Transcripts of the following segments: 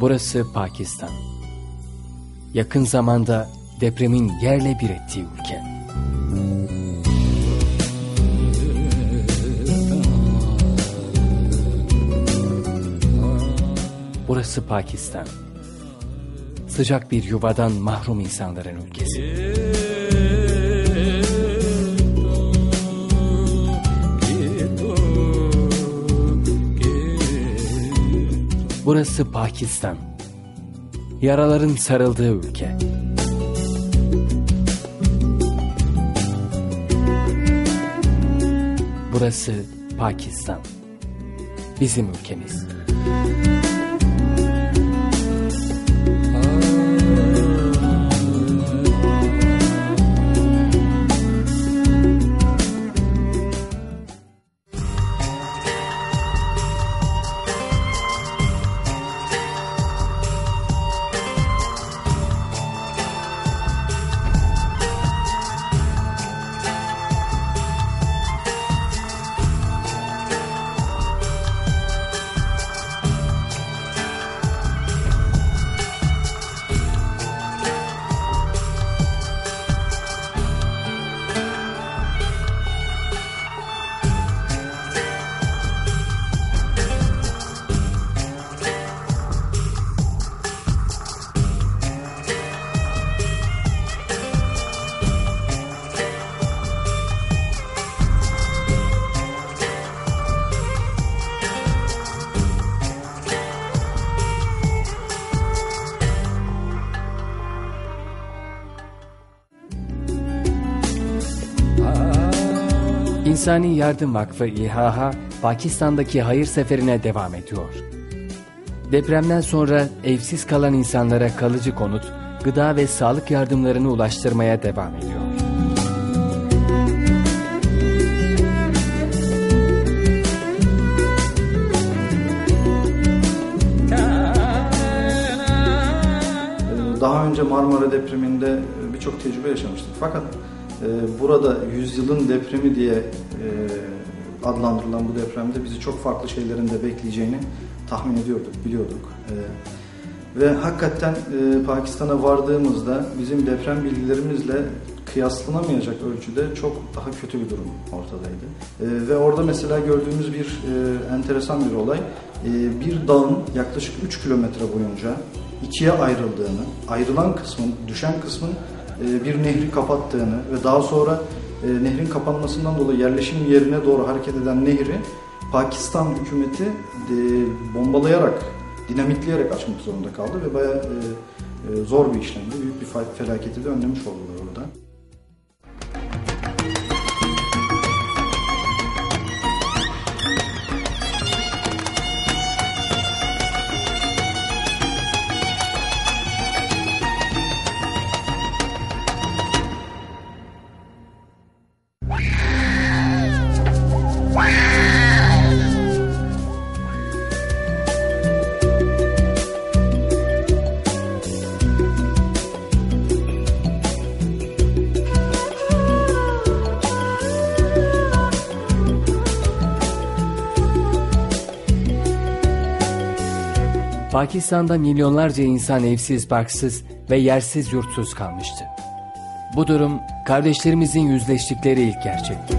Burası Pakistan. Yakın zamanda depremin yerle bir ettiği ülke. Burası Pakistan. Sıcak bir yuvadan mahrum insanların ülkesi. Burası Pakistan. Yaraların sarıldığı ülke. Burası Pakistan. Bizim ülkemiz. İnsani Yardım Vakfı İHH, Pakistan'daki hayır seferine devam ediyor. Depremden sonra evsiz kalan insanlara kalıcı konut, gıda ve sağlık yardımlarını ulaştırmaya devam ediyor. Daha önce Marmara depreminde birçok tecrübe yaşamıştık. Fakat burada yüzyılın depremi diye e, adlandırılan bu depremde bizi çok farklı şeylerin de bekleyeceğini tahmin ediyorduk, biliyorduk. Ee, ve hakikaten e, Pakistan'a vardığımızda bizim deprem bilgilerimizle kıyaslanamayacak ölçüde çok daha kötü bir durum ortadaydı. Ee, ve orada mesela gördüğümüz bir e, enteresan bir olay, bir dağın yaklaşık 3 kilometre boyunca ikiye ayrıldığını, ayrılan kısmın, düşen kısmın bir nehri kapattığını ve daha sonra e, nehrin kapanmasından dolayı yerleşim yerine doğru hareket eden nehri Pakistan hükümeti e, bombalayarak, dinamitleyerek açmak zorunda kaldı ve bayağı zor bir işlemdi. Büyük bir felaketi de önlemiş oldular orada. Pakistan'da milyonlarca insan evsiz, barksız ve yersiz yurtsuz kalmıştı. Bu durum kardeşlerimizin yüzleştikleri ilk gerçekti.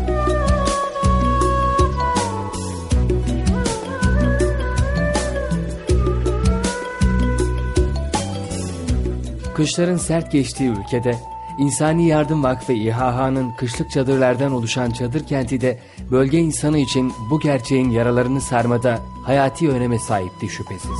Kışların sert geçtiği ülkede İnsani Yardım Vakfı İHH'nın kışlık çadırlardan oluşan çadır kenti de bölge insanı için bu gerçeğin yaralarını sarmada hayati öneme sahipti şüphesiz.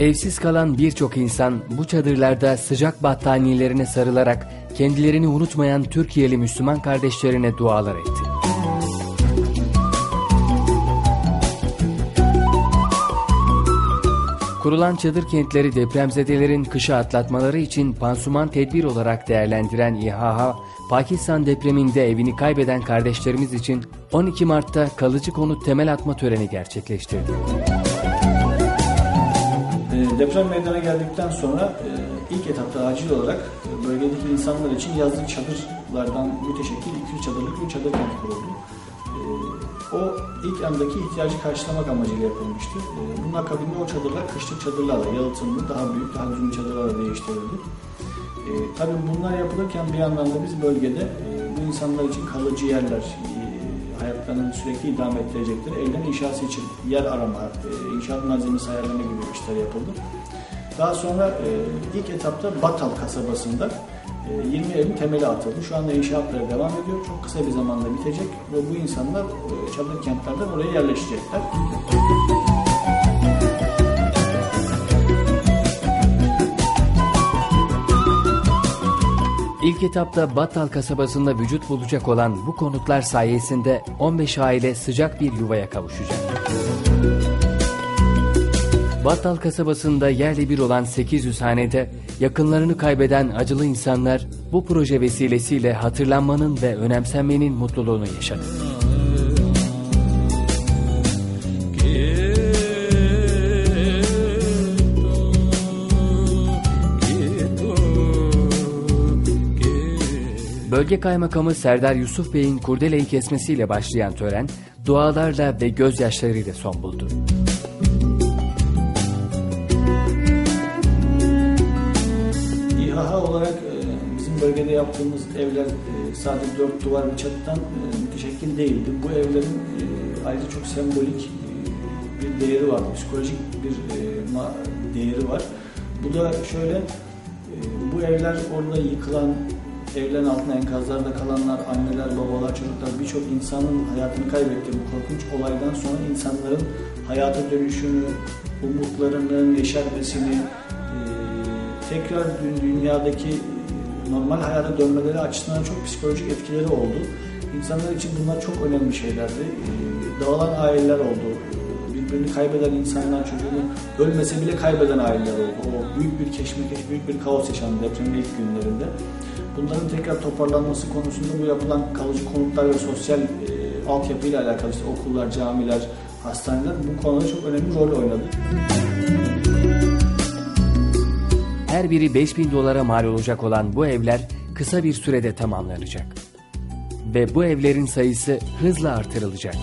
Evsiz kalan birçok insan bu çadırlarda sıcak battaniyelerine sarılarak kendilerini unutmayan Türkiye'li Müslüman kardeşlerine dualar etti. Kurulan çadır kentleri depremzedelerin kışı atlatmaları için pansuman tedbir olarak değerlendiren İHH, Pakistan depreminde evini kaybeden kardeşlerimiz için 12 Mart'ta kalıcı konut temel atma töreni gerçekleştirdi. Deprem meydana geldikten sonra e, ilk etapta acil olarak e, bölgedeki insanlar için yazlık çadırlardan müteşekkil 200 çadırlık bir çadır kenti kuruldu. E, o ilk andaki ihtiyacı karşılamak amacıyla yapılmıştı. Bunun akabinde o çadırlar kışlık çadırlarla yalıtımlı, daha büyük, daha uzun çadırlarla değiştirildi. Tabii bunlar yapılırken bir yandan da biz bölgede bu insanlar için kalıcı yerler, hayatlarını sürekli idame ettirecekleri evlerin inşası için yer arama, e, inşaat malzemesi ayarlama gibi işler yapıldı. Daha sonra e, ilk etapta Batal kasabasında e, 20 evin temeli atıldı. Şu anda inşaatları devam ediyor. Çok kısa bir zamanda bitecek ve bu insanlar e, çadır kentlerden oraya yerleşecekler. İlk etapta Battal kasabasında vücut bulacak olan bu konutlar sayesinde 15 aile sıcak bir yuvaya kavuşacak. Battal kasabasında yerle bir olan 800 hanede yakınlarını kaybeden acılı insanlar bu proje vesilesiyle hatırlanmanın ve önemsenmenin mutluluğunu yaşadı. Bölge Kaymakamı Serdar Yusuf Bey'in kurdeleyi kesmesiyle başlayan tören dualarla ve gözyaşlarıyla son buldu. İHA olarak e, bizim bölgede yaptığımız evler e, sadece dört duvar bir çatıdan e, müteşekkil değildi. Bu evlerin ayrıca çok sembolik bir değeri var, psikolojik bir değeri var. Bu da şöyle, bu evler orada yıkılan, evlerin altında enkazlarda kalanlar, anneler, babalar, çocuklar birçok insanın hayatını kaybettiği bu korkunç olaydan sonra insanların hayata dönüşünü, umutlarının yeşermesini, tekrar dünyadaki normal hayata dönmeleri açısından çok psikolojik etkileri oldu. İnsanlar için bunlar çok önemli şeylerdi. Dağılan aileler oldu. Birbirini kaybeden insanlar çocuğunu ölmese bile kaybeden aileler oldu. O büyük bir keşmekeş, büyük bir kaos yaşandı depremin ilk günlerinde. Bunların tekrar toparlanması konusunda bu yapılan kalıcı konutlar ve sosyal e, altyapıyla alakalı işte okullar, camiler, hastaneler bu konuda çok önemli rol oynadı. Her biri 5000 dolara mal olacak olan bu evler kısa bir sürede tamamlanacak. Ve bu evlerin sayısı hızla artırılacak.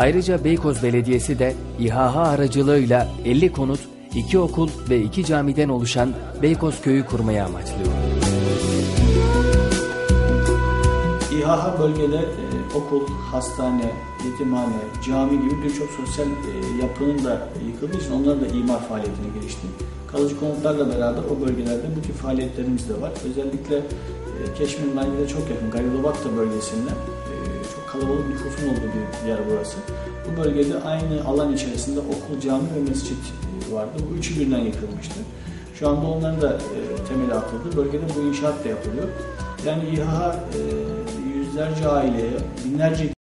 Ayrıca Beykoz Belediyesi de İHA aracılığıyla 50 konut, 2 okul ve 2 camiden oluşan Beykoz Köyü kurmayı amaçlıyor. İHA bölgede e, okul, hastane, yetimhane, cami gibi birçok sosyal e, yapının da yıkıldığı için onlar da imar faaliyetine girişti. Kalıcı konutlarla beraber o bölgelerde bu tip faaliyetlerimiz de var. Özellikle e, Keşmir'in çok yakın, Garibabakta bölgesinde kalabalık nüfusun olduğu bir yer burası. Bu bölgede aynı alan içerisinde okul, cami ve mescit vardı. Bu üçü birden yıkılmıştı. Şu anda onların da e, temeli atıldı. Bölgede bu inşaat da yapılıyor. Yani İHA e, yüzlerce aileye, binlerce